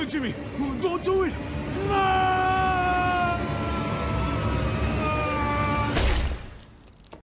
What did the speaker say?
Stop it, Jimmy! Don't do it!